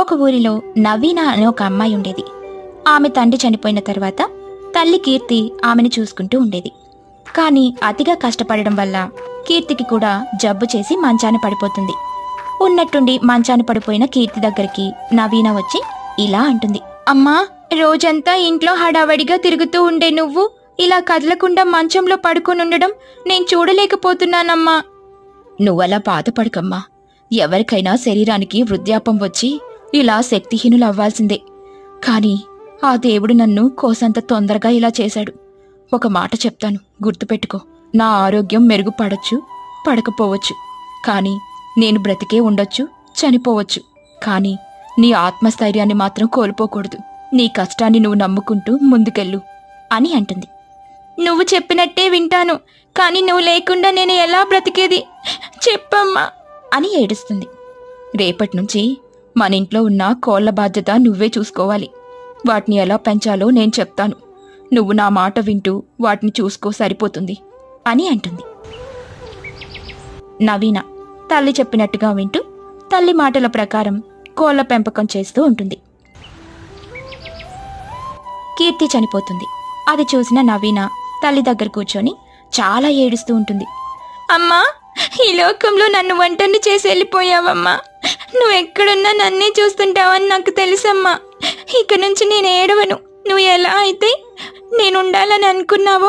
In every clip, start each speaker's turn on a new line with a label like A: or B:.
A: ఒక ఊరిలో నవీన అనే ఒక అమ్మాయి ఉండేది. ఆమె తండ్రి చనిపోయిన తర్వాత తల్లి కీర్తి ఆమెను చూసుకుంటూ ఉండేది. కానీ అతిగా కష్టపడడం వల్ల కీర్తికి కూడా జబ్బు చేసి మంచాన పడిపోతుంది. ఉన్నట్టుండి మంచాన పడిపోయిన కీర్తి దగ్గరికి నవీన వచ్చి ఇలా అంటుంది. అమ్మా రోజంతా ఇంట్లో హడావడిగా తిరుగుతూ ఉండే నువ్వు ఇలా కదలకుండా మంచంలో పడుకొని ఉండడం నేను చూడలేకపోతున్నానమ్మా. నువ్వలా బాధపడకమ్మా. ఎవరికైనా శరీరానికి వృద్ధాపం వచ్చి ఇలా శక్తిహీనులవ్వాల్సిందే కాని ఆ దేవుడు నన్ను కోసంత తొందరగా ఇలా చేశాడు. ఒక మాట చెప్తాను గుర్తుపెట్టుకో. నా ఆరోగ్యం మెరుగుపడొచ్చు పడకపోవచ్చు. కానీ నేను బ్రతికే ఉండొచ్చు చనిపోవచ్చు. కానీ నీ ఆత్మస్థైర్యాన్ని మాత్రం కోల్పోకూడదు. నీ కష్టాన్ని నువ్వు నమ్ముకుంటూ ముందుకెళ్ళు అని అంటుంది. నువ్వు చెప్పినట్టే వింటాను కానీ నువ్వు లేకుండా నేను ఎలా బ్రతికేది? చెప్పమ్మా అని ఏడుస్తుంది. రేపటి నుంచి మన ఇంట్లో ఉన్న కోళ్ళ బాధ్యత నువ్వే చూసుకోవాలి. వాటిని ఎలా పెంచాలో నేను చెప్తాను. నువ్వు నా మాట వింటూ వాటిని చూసుకో సరిపోతుంది అని అంటుంది. నవీన తల్లి చెప్పినట్టుగా వింటూ తల్లి మాటల ప్రకారం కోళ్ళ పెంపకం చేస్తూ ఉంటుంది. కీర్తి చనిపోతుంది. అది చూసిన నవీన తల్లి దగ్గర కూర్చొని చాలా ఏడుస్తూ ఉంటుంది. అమ్మా ఈ లోకంలో నన్ను వంటని చేసి వెళ్ళిపోయావమ్మా. నువ్వు ఎక్కడున్నా నన్నే చూస్తుంటావని నాకు తెలుసమ్మా. ఇక నుంచి నేను ఏడవను. నువ్వు ఎలా అయితే నేను ఉండాలని అనుకున్నావో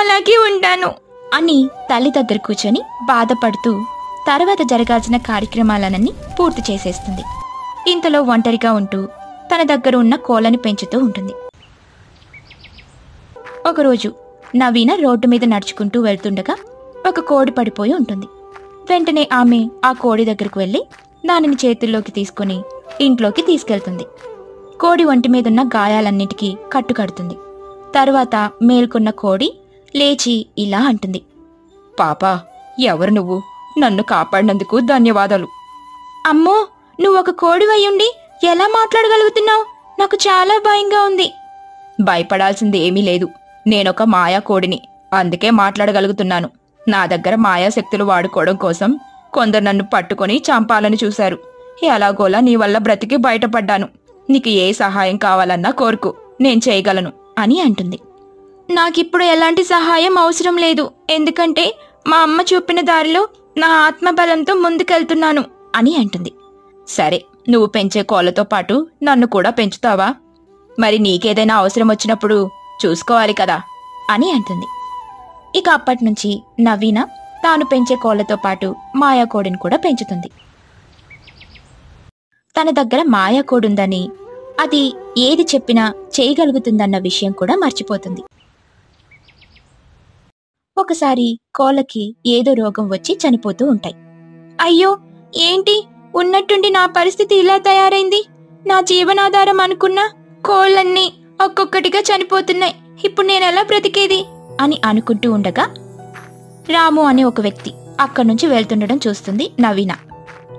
A: అలాగే ఉంటాను. అని తల్లి దగ్గర కూర్చొని బాధపడుతూ తర్వాత జరగాల్సిన కార్యక్రమాలన్నీ పూర్తి చేసేస్తుంది. ఇంతలో ఒంటరిగా ఉంటూ తన దగ్గర ఉన్న కోళ్ళని పెంచుతూ ఉంటుంది. ఒకరోజు నవీన రోడ్డు మీద నడుచుకుంటూ వెళ్తుండగా ఒక కోడి పడిపోయి ఉంటుంది. వెంటనే ఆమె ఆ కోడి దగ్గరకు వెళ్ళి దానిని చేతుల్లోకి తీసుకుని ఇంట్లోకి తీసుకెళ్తుంది. కోడి ఒంటి మీదున్న గాయాలన్నిటికీ కట్టుకడుతుంది. తరువాత మేల్కొన్న కోడి లేచి ఇలా అంటుంది. పాపా ఎవరు నువ్వు? నన్ను కాపాడినందుకు ధన్యవాదాలు. అమ్మో నువ్వు ఒక కోడివయ్యుండి ఎలా మాట్లాడగలుగుతున్నావు? నాకు చాలా భయంగా ఉంది. భయపడాల్సింది ఏమీ లేదు. నేనొక మాయా కోడిని అందుకే మాట్లాడగలుగుతున్నాను. నా దగ్గర మాయాశక్తులు వాడుకోవడం కోసం కొందరు నన్ను పట్టుకొని చంపాలని చూశారు. ఎలాగోలా నీ వల్ల బ్రతికి బయటపడ్డాను. నీకు ఏ సహాయం కావాలన్నా కోరుకు. నేను చేయగలను అని అంటుంది. నాకిప్పుడు ఎలాంటి సహాయం అవసరం లేదు. ఎందుకంటే మా అమ్మ చూపిన దారిలో నా ఆత్మబలంతో ముందుకెళ్తున్నాను అని అంటుంది. సరే నువ్వు పెంచే కోళ్ళతో పాటు నన్ను కూడా పెంచుతావా? మరి నీకేదైనా అవసరం వచ్చినప్పుడు చూసుకోవాలి కదా అని అంటుంది. ఇక అప్పటి నుంచి నవీన తాను పెంచే కోళ్ళతో పాటు మాయాకోడిని కూడా పెంచుతుంది. తన దగ్గర మాయాకోడుందని అది ఏది చెప్పినా చేయగలుగుతుందన్న విషయం కూడా మర్చిపోతుంది. ఒకసారి కోళ్ళకి ఏదో రోగం వచ్చి చనిపోతూ ఉంటాయి. అయ్యో ఏంటి? ఉన్నట్టుండి నా పరిస్థితి ఇలా తయారైంది? నా జీవనాధారం అనుకున్న కోళ్ళన్నీ ఒక్కొక్కటిగా చనిపోతున్నాయి. ఇప్పుడు నేను ఎలా బ్రతికేది? అని అనుకుంటూ ఉండగా రాము అనే ఒక వ్యక్తి అక్కడి నుంచి వెళ్తుండడం చూస్తుంది నవీన.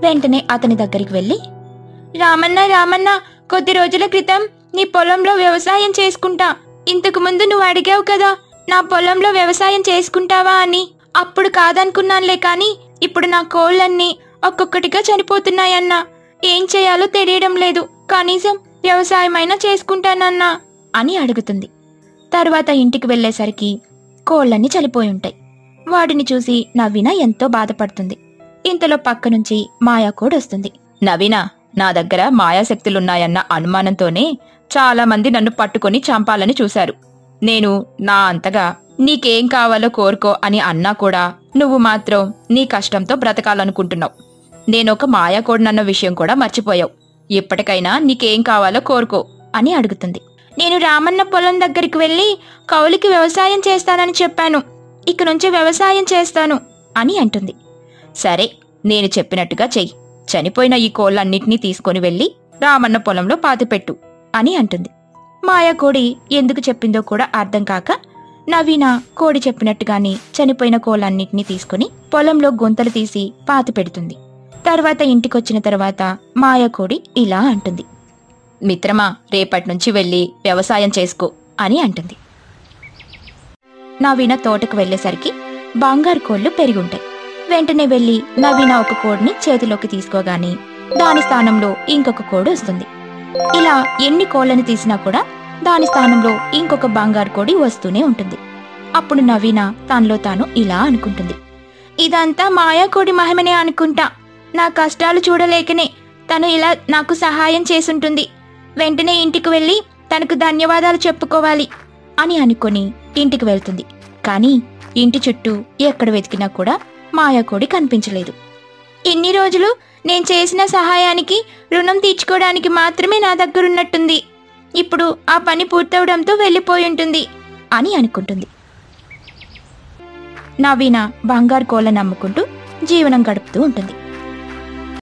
A: వెంటనే అతని దగ్గరికి వెళ్ళి రామన్న రామన్న కొద్ది రోజుల క్రితం నీ పొలంలో వ్యవసాయం చేసుకుంటా. ఇంతకు ముందు నువ్వు అడిగావు కదా నా పొలంలో వ్యవసాయం చేసుకుంటావా అని. అప్పుడు కాదనుకున్నానులే కాని ఇప్పుడు నా కోళ్ళన్నీ ఒక్కొక్కటిగా చనిపోతున్నాయన్నా. ఏం చేయాలో తెలియడం లేదు. కనీసం వ్యవసాయమైనా చేసుకుంటానన్నా అని అడుగుతుంది. తర్వాత ఇంటికి వెళ్ళేసరికి కోళ్ళన్నీ చనిపోయి ఉంటాయి. వాటిని చూసి నవీన ఎంతో బాధపడుతుంది. ఇంతలో పక్క నుంచి మాయా కూడా వస్తుంది. నవీన నా దగ్గర మాయాశక్తులున్నాయన్న అనుమానంతోనే చాలా మంది నన్ను పట్టుకొని చంపాలని చూశారు. నేను నా అంతగా నీకేం కావాలో కోరుకో అని అన్నా కూడా నువ్వు మాత్రం నీ కష్టంతో బ్రతకాలనుకుంటున్నావు. నేనొక మాయాకోడినన్న విషయం కూడా మర్చిపోయావు. ఇప్పటికైనా నీకేం కావాలో కోరుకో అని అడుగుతుంది. నేను రామన్న పొలం దగ్గరికి వెళ్ళి కౌలికి వ్యవసాయం చేస్తానని చెప్పాను. ఇక నుంచి వ్యవసాయం చేస్తాను అని అంటుంది. సరే నేను చెప్పినట్టుగా చెయ్యి. చనిపోయిన ఈ కోళ్ళన్నిటినీ తీసుకొని వెళ్ళి రామన్న పొలంలో పాతిపెట్టు అని అంటుంది. మాయా కోడి ఎందుకు చెప్పిందో కూడా అర్థం కాక నవీన కోడి చెప్పినట్టుగానే చనిపోయిన కోళ్ళన్నిటినీ తీసుకుని పొలంలో గుంతలు తీసి పాతి పెడుతుంది. తర్వాత ఇంటికొచ్చిన తర్వాత మాయా కోడి ఇలా అంటుంది. మిత్రమా రేపటి నుంచి వెళ్ళి వ్యవసాయం చేసుకో అని అంటుంది. నవీన తోటకు వెళ్ళేసరికి బంగారు కోళ్ళు పెరిగుంటాయి. వెంటనే వెళ్ళి నవీన ఒక కోడిని చేతిలోకి తీసుకోగానే దాని స్థానంలో ఇంకొక కోడి వస్తుంది. ఇలా ఎన్ని కోళ్ళను తీసినా కూడా దాని స్థానంలో ఇంకొక బంగారు కోడి వస్తూనే ఉంటుంది. అప్పుడు నవీన తనలో తాను ఇలా అనుకుంటుంది. ఇదంతా మాయాకోడి మహిమనే అనుకుంటా. నా కష్టాలు చూడలేకనే తను ఇలా నాకు సహాయం చేసుంటుంది. వెంటనే ఇంటికి వెళ్ళి తనకు ధన్యవాదాలు చెప్పుకోవాలి అని అనుకొని ఇంటికి వెళ్తుంది. కానీ ఇంటి చుట్టూ ఎక్కడ వెతికినా కూడా మాయాకోడి కనిపించలేదు. ఇన్ని రోజులు నేను చేసిన సహాయానికి రుణం తీర్చుకోవడానికి మాత్రమే నా దగ్గరున్నట్టుంది. ఇప్పుడు ఆ పని పూర్తవడంతో వెళ్ళిపోయి ఉంటుంది అని అనుకుంటుంది. నవీన బంగారు కోళ్ళను నమ్ముకుంటూ జీవనం గడుపుతూ ఉంటుంది.